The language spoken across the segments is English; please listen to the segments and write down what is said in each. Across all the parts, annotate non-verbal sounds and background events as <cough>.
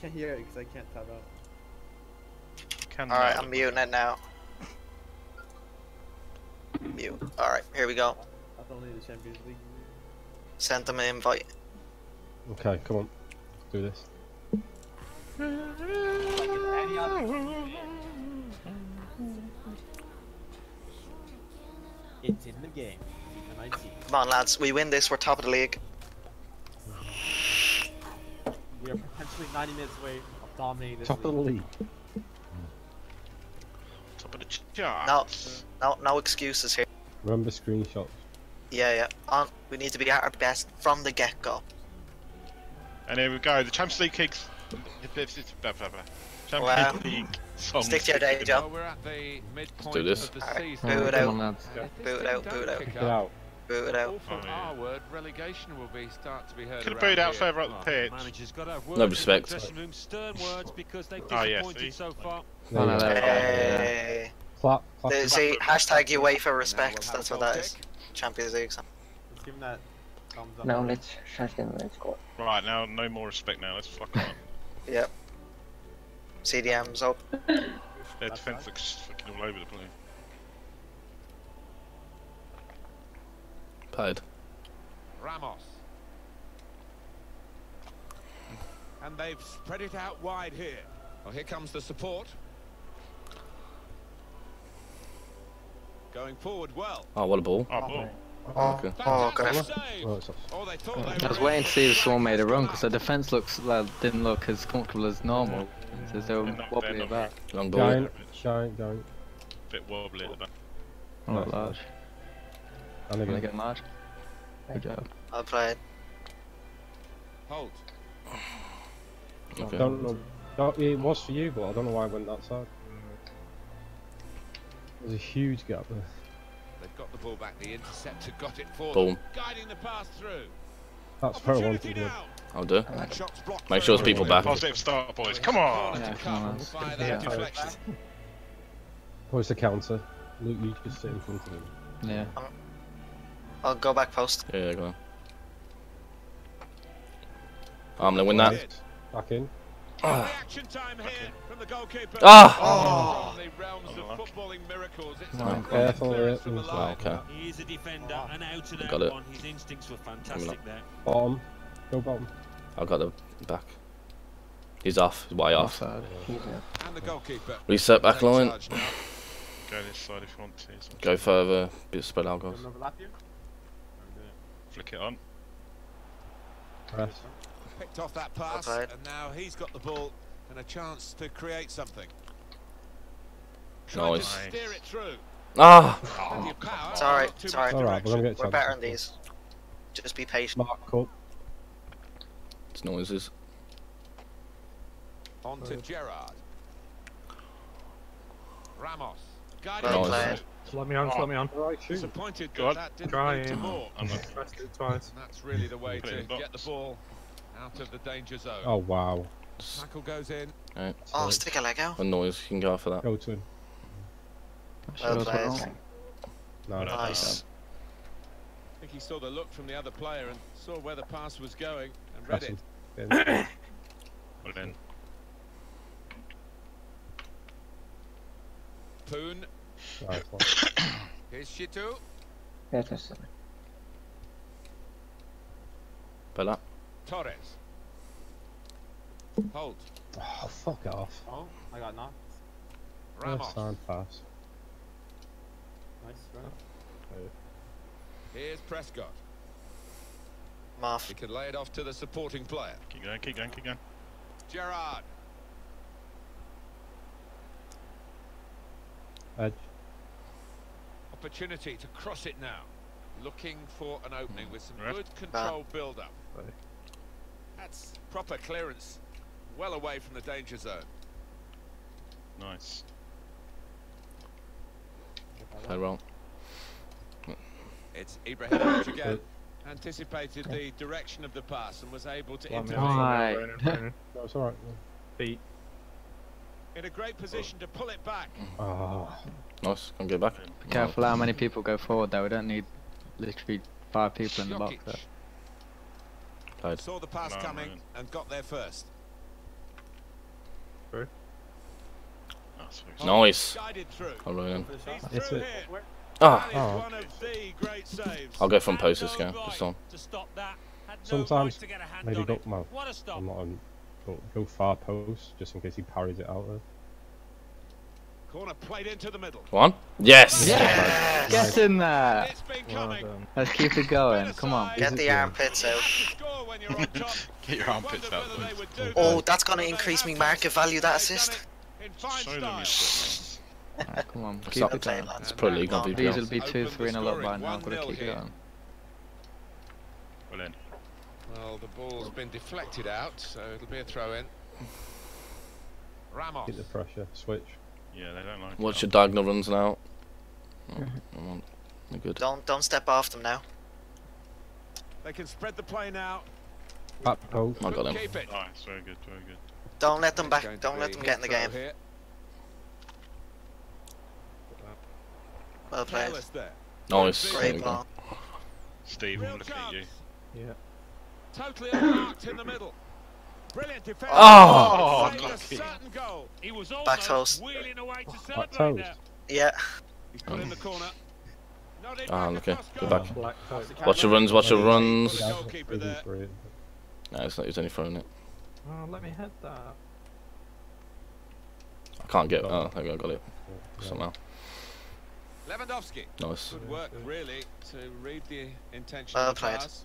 can't hear it because I can't tab out. Can Alright. I'm muting it now. Mute. Alright, here we go. That's only the Champions League. Send them an invite. Okay, come on. Do this. It's in the game. Come on, lads. We win this, we're top of the league. We are potentially 90 minutes away of dominating this Top of the league. league. Top of the chart. No, no, no excuses here. Remember screenshots. Yeah, yeah. On, we need to be at our best from the get-go. And here we go. The Champions League kicks. Champions Wow. League song. Stick to your day job. Well, we're at the midpoint do this. of the Alright, season. Boo it out. on, lads. If this it out, don't it out. pick Get out. Boot it out. Oh, yeah. R word, relegation will be start to be heard Could have around booed out here. further up the oh, pitch. Manager's got to have No words in the respect. dressing room, stern <laughs> words because they've Oh, yeah, so far. There Oh, you no, go. there we go. Yeah. Hey. Clap, clap. See, hashtag UEFA respect. We'll That's what that is. Champions League. so. Let's give him that thumbs. Now let's shut him, let's go. Right, now no more respect now. Let's fuck on. <laughs> Yep. CDM's up. Their defense looks fucking all over the place. Played. Ramos. And they've spread it out wide here. Well, here comes the support. Going forward well. Oh, what a ball. Oh, ball. Oh, Okay. oh, Fantastic God. save. It's off. They thought I was waiting to see if someone made a run because the defence looks well, didn't look as comfortable as normal. It's as though They're not- wobbly about. Long ball. Going, going, going. bit wobbly at the back. Not large. And Wanna again. get large? Good job. I'll play it. Hold. <sighs> Okay. Don't know. Don't, it was for you, but I don't know why I went that side. There's a huge gap there. They've got the ball back. The interceptor got it for Boom. them. Guiding the pass through. That's where I wanted Opportunity to go. now. I'll do. That Make sure there's people back. Positive start, boys. Come on. Yeah, To come on, come lads. via Yeah. that deflection. Oh, it's a counter. Luke, you just sit in front of him. Yeah. I'll go back post. Yeah, yeah, go on. I'm gonna win that. Hit. Back in. Reaction time here from the goalkeeper. Ah! From the realms of Unlucky. footballing miracles. It's No, a great careful with it. line. Okay. He is a defender, an out and Got it. one. His instincts were fantastic there. Bottom. Go bottom. I've got the back. He's off. He's way off. He's And the goalkeeper. Reset back line. Go this side if you want to. Go further. Bit spread out goals. Don't overlap you? Flick it on. Press. Picked off that pass, Outside. and now he's got the ball and a chance to create something. Trying Nice. steer it through. Ah! Plenty of power, It's alright, it's alright. Alright, we're gonna direction. get We're better chances. than these. Just be patient. Mark up. It's noises. On to Gerard. Ramos. Well Guiding Nice. played. Let me on, let me on. Oh, right, shoot. Disappointed Go that that didn't Try lead to him. more. Unlucky. Pressed it twice. And that's really the way to the get the ball out of the danger zone. Oh, wow. Tackle goes in. Oh, stick a leg out. A noise. You can go for that. Go to him. Well played. No, no. Nice. I think he saw the look from the other player and saw where the pass was going and read Press it. him. In. Put it in. Poon. Right, one. Here's Shitu. Peterson. Bella. Torres. Hold. Oh, fuck off. Oh, I got knocked. Ramos. First time pass. Nice, right? Here's Prescott. Moff. He can lay it off to the supporting player. Keep going, keep going, keep going. Gerard. Edge. Opportunity to cross it now. Looking for an opening with some good ah. control build-up. That's proper clearance. Well away from the danger zone. Nice. Play wrong. It's Ibrahimovic <coughs> again. Anticipated the direction of the pass and was able to Let me intervene. on. Right. Brandon, Brandon. <laughs> No, it's alright. Feet. In a great position to pull it back. Oh, Nice. Can go back. Be careful how many people go forward though. We don't need literally five people in the box. Jokic There. Played. Saw the pass No, coming man. and got there first. Through. Oh. Nice. Through. I'll run in. For the shot. He's It's through it. Ah, Oh. one of the great saves. I'll go from post this game. right This time. To stop that. Had no Sometimes right to get a hand maybe on go it. well. What a stop. I'm not on. Go, go far post just in case he parries it out there. Corner played into the middle. One. Yes. Yeah! Get in there! It's been Well done. Let's keep it going. Come on. Get the Yeah. armpits out. Score when you're on top. <laughs> Get your armpits out, whether they boys. would do Oh, that's gonna increase me done. market value, that assist. it In fine Show them your style. stats. Come on. It's Keep not it going. lads. It's Pro League on These These will be 2 3 and a lot by scoring, now. Gotta 1-0 keep it going. Well in. Well, the ball's been deflected out, so it'll be a throw in. Ramos. Keep the pressure. Switch. Yeah, they don't like Watch your diagonal runs now. Oh, come on. You're good. Don't don't step off them now. They can spread the play now. Back post. I got Couldn't him. Keep it. Very good, very good. Don't let them back. Don't let them get in the game. here. Well played. Nice. There Great ball. Steve, Real I'm looking at you. Yeah. Totally unmarked in the middle. Brilliant defense. Oh! Saved a Lucky. certain goal. He was Back almost toast. wheeling away to Back celebrate toast. there. Yeah. He's put in the corner. Not Ah, back okay. across Go back. Black That's the coat. camera. Watch your runs. Watch your runs. The goalkeeper there. Great. No, it's not. He's only throwing it. Oh, let me head that. I can't get. it. Oh, there we go. Got it. Somehow. Lewandowski. Nice. Good work, really, to read the intention Well of the played. pass.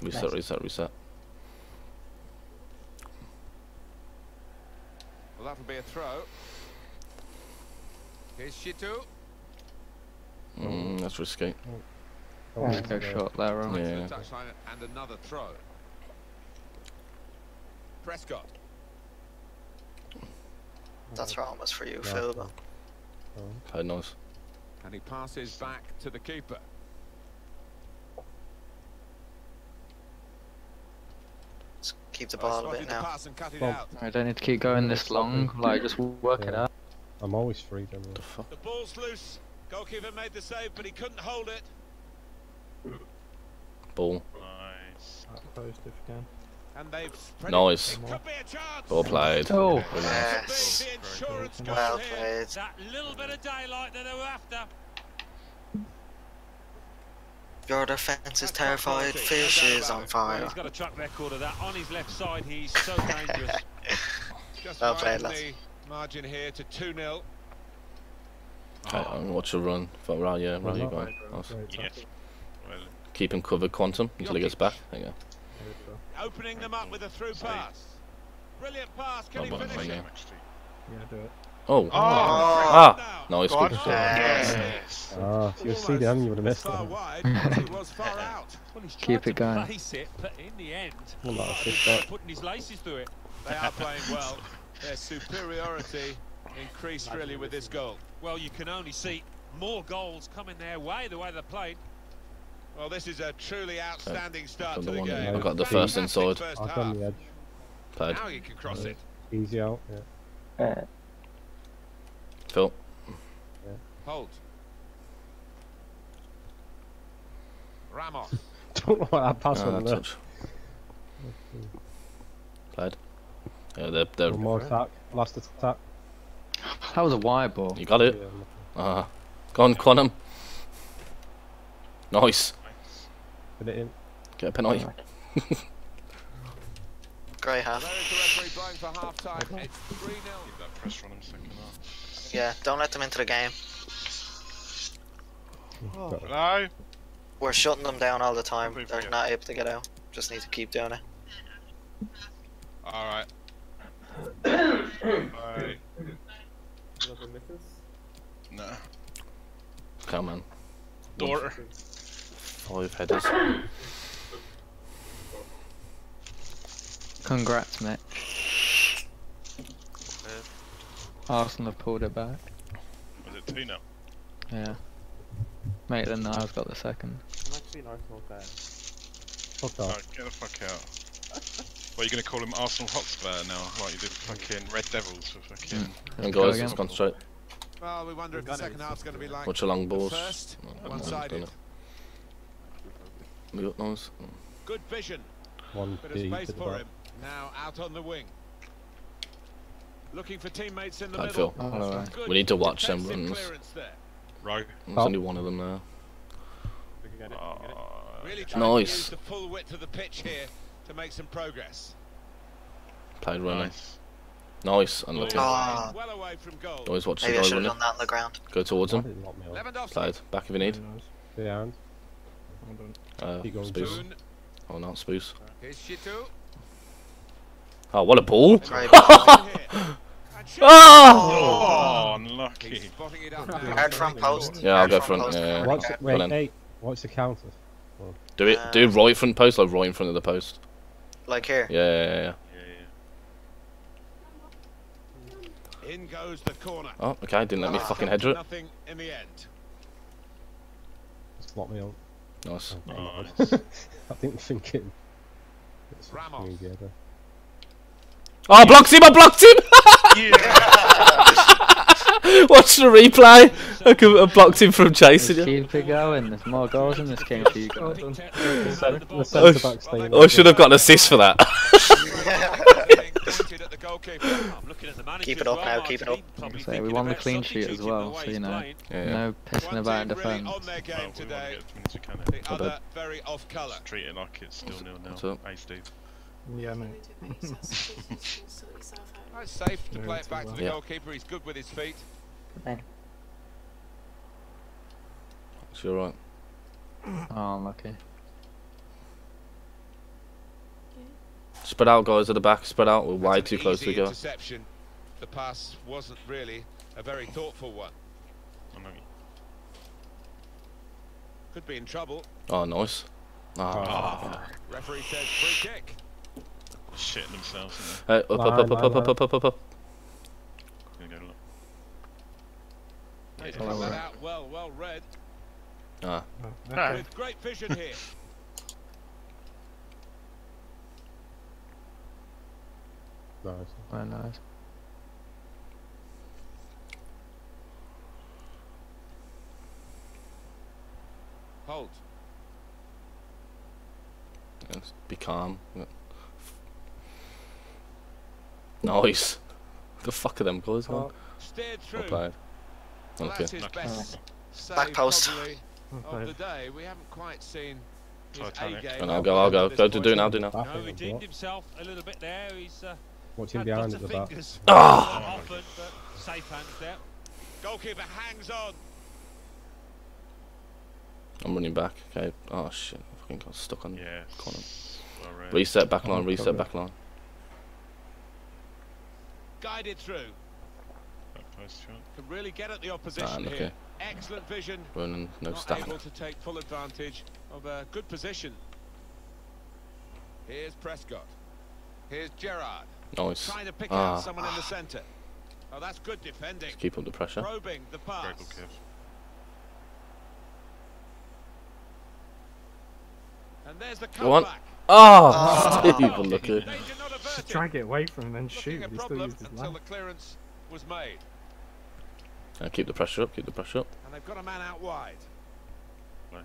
Reset. Reset. Reset. Well, that'll be a throw. Here's Shitu. Mm, that's risky. Don't Let's go to go. short there, Ron. To Yeah. touchline and another throw. Prescott. That's almost for you, Yeah. Phil. but Okay, nice. And he passes back to the keeper. Keep the ball a bit now. pass and cut it Well. I don't need to keep going this long. Like, just work it out. I'm always free, generally. The fuck. The ball's loose. Goalkeeper made the save, but he couldn't hold it. Ball. Nice. Post if you can. And they've spread Nice. it. It could be a chance. Ball played. Oh. Brilliant. Could Yes. be the insurance goal Well played. That little bit of daylight that they were after. Your defense is terrified. Fish is on fire. he's got a track record of that. On his left side, he's so <laughs> dangerous. Just Well played, the margin here to 2-0. Okay, I'm watch your run. For right, yeah, right, you go. Nice. Great Yes. Well, Keep him covered, Quantum, until he gets back. There you go. There we go. Opening them up with a through pass. Brilliant pass. Can Oh, he finish yeah. it? Yeah, do it. Oh. Oh! Ah! Nice. Go on. Good shot. Yes. Ah, if you were CDM, you would have missed them. that. he was far out. Keep it going. place it, but in the end, Well, that oh, assist he's putting his laces through it. They are playing well. Their superiority increased really with this goal. Well, you can only see more goals coming their way, the way they played. Well, this is a truly outstanding start Done to the the game. I got the first inside. I've half. done the edge. Played. Now you can cross it. Easy out, yeah. Uh, Phil. Hold. Ramos. <laughs> Don't know what that pass Ah, was that there. Played. Yeah, they're, they're, One more attack. Last attack. <sighs> That was a wide ball. you got it. Yeah, Ah, go on, Quantum. Nice. Put it in. Get a penalty. Great half. There is the referee blowing for half time. It's 3 0. Keep that pressure on him second half. Yeah, don't let them into the game. Got it. Hello? We're shutting them down all the time. They're you. not able to get out. Just need to keep doing it. Alright. Bye. No. Come on. Daughter. Five headers. Congrats, mate. Arsenal have pulled it back. Was it 2 0? Yeah. Mate, then Niles got the second. I'm actually an Arsenal fan. Fuck Oh, off. get the fuck out. <laughs> What, you gonna call him Arsenal Hotspur now? Like you did fucking Red Devils for fucking. Hmm. And go guys, again. let's concentrate. Well, we wonder if the second half's going to be like Watch the long balls. first. No, no, One-sided. no, We got those. Good vision. One Bit of deep space at the for back. him. Now out on the wing. Looking for teammates in the I'd middle. feel. Oh, Alright. Good We need to watch them defensive runs. Clearance there. Rogue. There's Oh. only one of them there. We can get it. we can get it. Uh, Really trying to Nice. the full width of the pitch here to make some progress. Played running. nice. Nice. Unlucky. Ah. Well away from goal. Always watch the Maybe I guy should have running. done that on the ground. Go towards him. did it lock me on? Lewandowski. Played. Back if you need. Yeah. nice. Behind. Hold. Uh, Spoos. Oh, not Spoos. Oh, what a ball! <laughs> Right. And shot. Ah! Oh, unlucky. He's spotting it up now. Hard front post. Yeah, I'll go front. post. Yeah, yeah. What's Okay. it? Wait, hey, what's the counter? Do it. Do it right front post, like right in front of the post. Like here. Yeah, yeah, yeah. yeah. Yeah, yeah. In goes the corner. Oh, okay. Didn't let me Ah. fucking header it. Nothing in the end. Just lock me on. Nice. Oh, <laughs> I think we're thinking. It's a Ramos. Mediator. Oh, I blocked him! I blocked him! Watch the replay. I, could, I blocked him from chasing you. keep it going. There's more goals in this game for you guys. Well done. The centre sh- back staying. I should have got an assist for that. Getting pointed at the goalkeeper. I'm looking at the manager Keep it up well, now, keep it up. He's So we won the clean sheet as well, so you know. Yeah, yeah. No pissing about in team really defence. on their Well, game we today. get as many as we can. The? My other very off colour. Treat it like it's still nil What's nil. up? Hey, Steve. Yeah, mate. Oh, it's safe to play it back to the goalkeeper. He's good with his feet. It's alright. <clears throat> Oh, unlucky. Spread out, guys, at the back. Spread out. We're way too close to easy the goal. interception. The pass wasn't really a very thoughtful one. Could be in trouble. Oh, nice. Ah. Oh, Referee says free kick. Shitting themselves. isn't up, up, up, up, up, up, up, up, up, up. they? Gonna go look. He's Yeah. cut that well, well read. Ah. Okay. With great vision here. <laughs> Nice. Very nice. Hold. Yes, Be calm. Yeah. Nice. The fuck are them guys going? Oh, Steered through. Well played. Well, Okay. that's his best save Back post. probably <laughs> of the day. We haven't quite seen his A Titanic. game. And I'll go, I'll go. Go to do now, do now. back No, he deemed himself a little bit there. He's uh, Watch him had behind at the back. Ah! Not often, but safe hands there. Goalkeeper hangs on. I'm running back. Okay. Oh shit. I fucking got stuck on Yeah. corner. Well read. Reset back line, reset back line. Guided through. Back post shot. Can really get at the opposition Ah, here. Excellent vision. Running, no Not stamina. able to take full advantage of a good position. Here's Prescott. Here's Gerard. Nice. Trying to pick Ah. out someone in the centre. Oh, that's good defending. Just keep up the pressure. Probing the pass. Very good. And there's the Go on. comeback. <laughs> Oh, Steve, unlucky. Danger Just averted. drag it away from him and shoot. He still used his until line. the clearance was made. Uh, keep the pressure up, keep the pressure up. And they've got a man out wide. Right.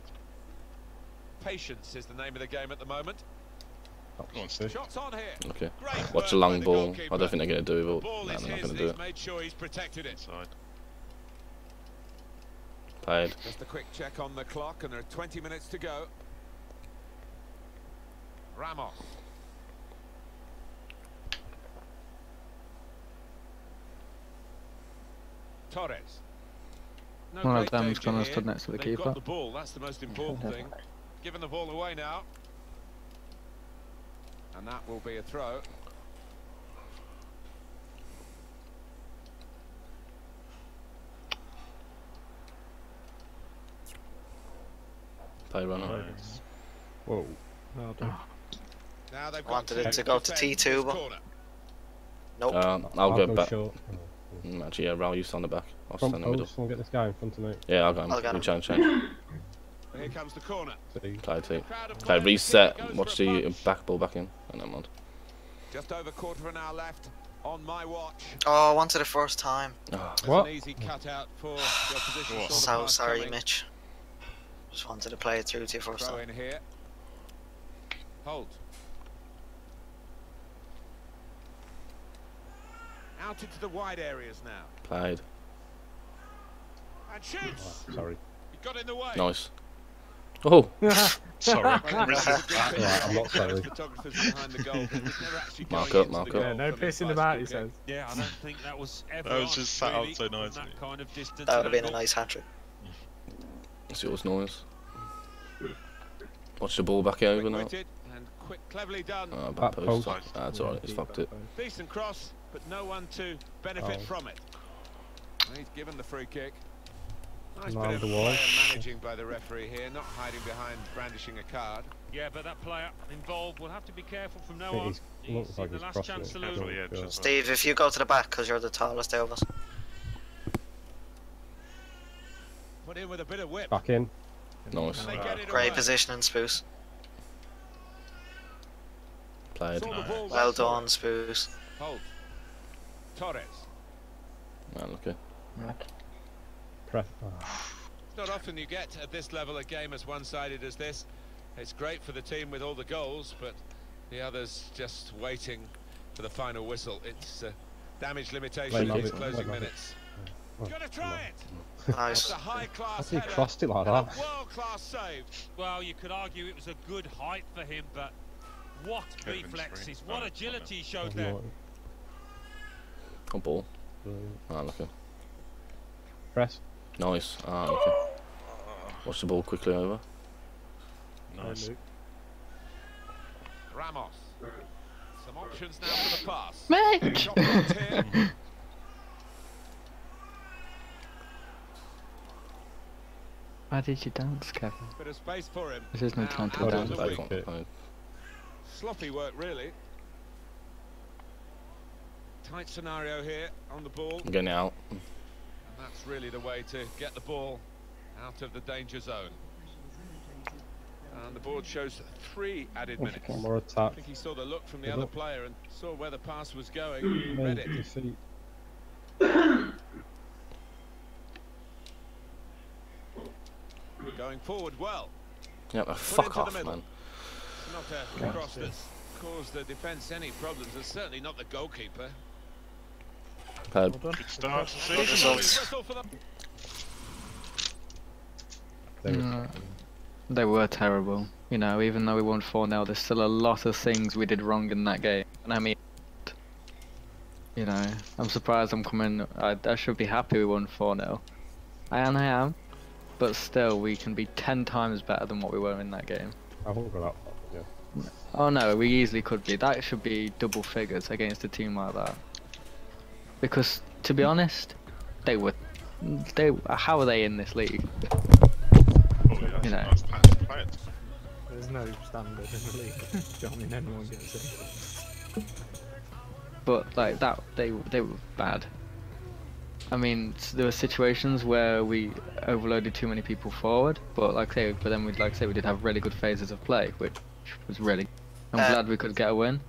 Patience is the name of the game at the moment. Go on, Steve. Shots on here. Okay. Great Watch work the by long the ball. I don't think they're going to do it, but no, is they're not going to do it. made sure he's protected it. Inside. Played. Just a quick check on the clock, and there are 20 minutes to go. Ramos. Torres. No One of great them's danger gonna here. stood next to the They've keeper. got the ball. That's the most important thing. Giving the ball away now. And that will be a throw. Play runner. Nice. Whoa. Well done. Now they've got Wanted it to to go to T2, but- Nope. Uh, I'll go back. short. Mm, Actually, yeah, Raul, you stand the back. I'll Front stand in the middle. post, we'll get this guy in front of me. Yeah, I'll go. I'll get him. change, <laughs> change. Here comes the corner. See. Play T. Crowd of Okay, reset. Watch the punch. back ball back in. Oh, never mind. Just over quarter of an hour left on my watch. Oh, I wanted it first time. There's What? an easy cutout for the <sighs> opposition. What? So sorry, coming. Mitch. Just wanted to play it through to you first Throw time. in here. Hold. Out into the wide areas now. Played. And shoots. Oh, sorry. He got in the way. Nice. Oh, <laughs> Sorry, I couldn't resist Well, that. Yeah, I'm not sorry. Photographers behind the goal, but it was never actually Mark up, mark up. Yeah, no from his pissing bicycle about, he says. Yeah, I don't think that was <laughs> ever. That was just sat really, out so from nicely. That kind of distance. That would have been a nice hat trick. it's yours, noise. Watch the ball back over now. Quick-witted and cleverly done. Oh, Back back post. post. Ah, it's alright, it's fucked it. Decent cross, but no one to benefit Oh. from it. He's given the free kick. Nice bit of the player managing by the referee here, not hiding behind brandishing a card. Yeah, but that player involved will have to be careful from now think on. he's- looks like the he's last crossing chance to lose. Oh, edge. Steve, if you go to the back, because you're the tallest out of us. Put in with a bit of whip. Back in. Nice. And they get it Great away. positioning, Spoos. Played. Saw Well done, it. Spoos. Holt. Torres. Man, look at. Press. It's not often you get at this level a game as one-sided as this. It's great for the team with all the goals, but the others just waiting for the final whistle. It's uh, damage limitation Wait, in love these closing wait, love it. minutes. oh, Gonna try it. It's Nice. a high-class He crossed it like a that. World-class save. Well, you could argue it was a good height for him, but what Kevin's reflexes, what agility he showed there. No. Oh, ball. Brilliant. Ah, look at. Press. Nice. Ah, look at. Watch the ball quickly over. Nice. Luke. Ramos. Some options now for the pass. Mate! Shot. <laughs> Why did you dance, Kevin? Bit of space for him. This is no Now time to out go on down. the Back wing. on, Kick. played. Sloppy work, really. Tight scenario here on the ball, I'm getting out. and that's really the way to get the ball out of the danger zone. And the board shows three added minutes. More I think he saw the look from the Good other luck. player and saw where the pass was going. Read it. defeat. <coughs> Going forward well. Yeah, into fuck off, middle. man. Not a cross that's caused the defence any problems. It's certainly not the goalkeeper. Played. Well. Good start Good results. Whistle for the They were Mm. They were terrible. You know, even though we won 4 0, there's still a lot of things we did wrong in that game. And I mean, you know, I'm surprised I'm coming. I, I should be happy we won 4 0. I and I am. But still, we can be 10 times better than what we were in that game. I won't go that far. Yeah. Oh no, we easily could be. That should be double figures against a team like that. Because, to be honest, they were. They how are they in this league? Oh, yeah, You know. nice pass to play it. There's no standard in the league. <laughs> Do you know what I mean? Anyone gets in. but like that they they were bad. I mean, there were situations where we overloaded too many people forward, but like say, but then we'd like say we did have really good phases of play, which was really. I'm Uh, glad we could get a win.